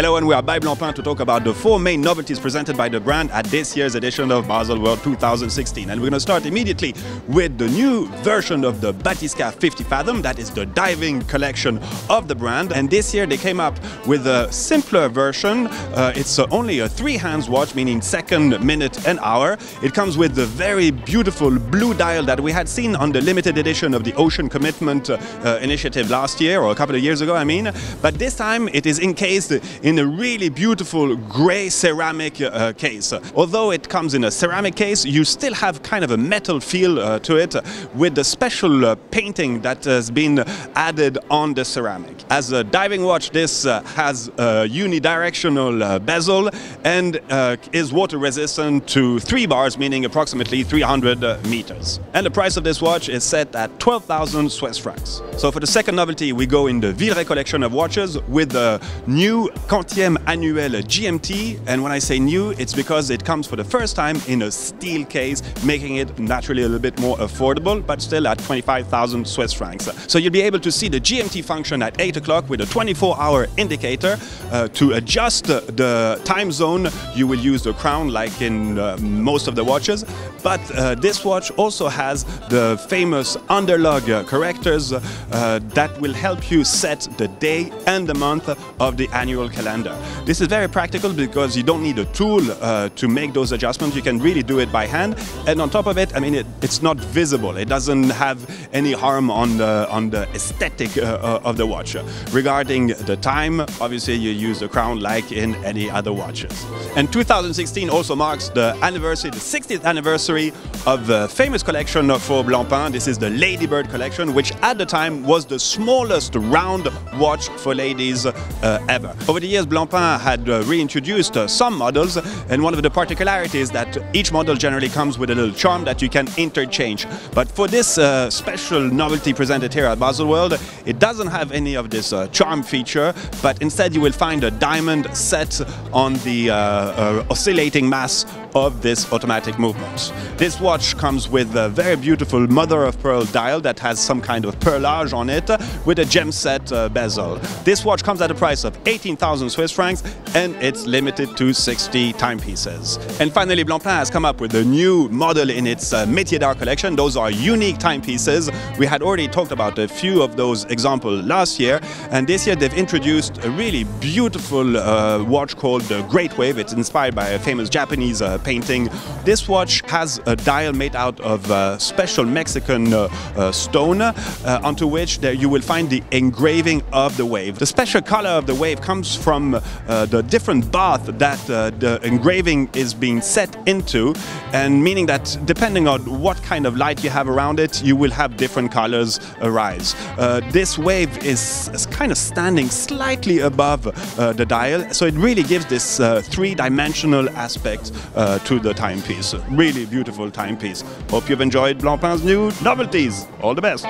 Hello, and we are by Blancpain to talk about the four main novelties presented by the brand at this year's edition of Baselworld 2016. And we're going to start immediately with the new version of the Bathyscaphe 50 Fathom, that is the diving collection of the brand. And this year they came up with a simpler version. Uh, it's uh, only a three hands watch, meaning second, minute, and hour. It comes with the very beautiful blue dial that we had seen on the limited edition of the Ocean Commitment uh, uh initiative last year, or a couple of years ago, I mean. But this time it is encased in a really beautiful gray ceramic uh, case. Although it comes in a ceramic case, you still have kind of a metal feel uh, to it with the special uh, painting that has been added on the ceramic. As a diving watch, this uh, has a unidirectional uh, bezel and uh, is water resistant to three bars, meaning approximately 300 meters. And the price of this watch is set at 12,000 Swiss francs. So for the second novelty, we go in the Villeret collection of watches with the new Quantième Annuel GMT. And when I say new, it's because it comes for the first time in a steel case, making it naturally a little bit more affordable, but still at 25,000 Swiss francs. So you'll be able to see the GMT function at 8 o'clock with a 24-hour indicator. Uh, to adjust the time zone, you will use the crown like in uh, most of the watches. But uh, this watch also has the famous underlug uh, correctors uh, that will help you set the day and the month of the annual calendar. This is very practical because you don't need a tool uh, to make those adjustments. You can really do it by hand. And on top of it, I mean, it, it's not visible. It doesn't have any harm on the, on the aesthetic uh, uh of the watch. Regarding the time, obviously you use the crown like in any other watches. And 2016 also marks the anniversary, the 60th anniversary of the famous collection for Blancpain. This is the Ladybird collection, which at the time was the smallest round watch for ladies uh, ever. Over the years, Blancpain had uh, reintroduced uh, some models, and one of the particularities that each model generally comes with a little charm that you can interchange. But for this uh, special novelty presented here at Baselworld, it doesn't have any of this uh, charm feature, but instead you will find a diamond set on the uh, oscillating mass of this automatic movement. This watch comes with a very beautiful mother of pearl dial that has some kind of perlage on it with a gem set uh, bezel. This watch comes at a price of 18,000 Swiss francs and it's limited to 60 timepieces. And finally Blancpain has come up with a new model in its uh, Métier d'Art collection. Those are unique timepieces. We had already talked about a few of those examples last year and this year they've introduced a really beautiful uh, watch called the Great Wave. It's inspired by a famous Japanese uh, painting. This watch has a dial made out of uh, special Mexican uh, uh, stone uh, onto which there you will find the engraving of the wave. The special color of the wave comes from the different bath that the engraving is being set into and meaning that depending on what kind of light you have around it you will have different colors arise. this wave is, is, kind of standing slightly above the dial so it really gives this three-dimensional aspect uh, to the timepiece. Really beautiful timepiece. Hope you've enjoyed Blancpain's new novelties. All the best.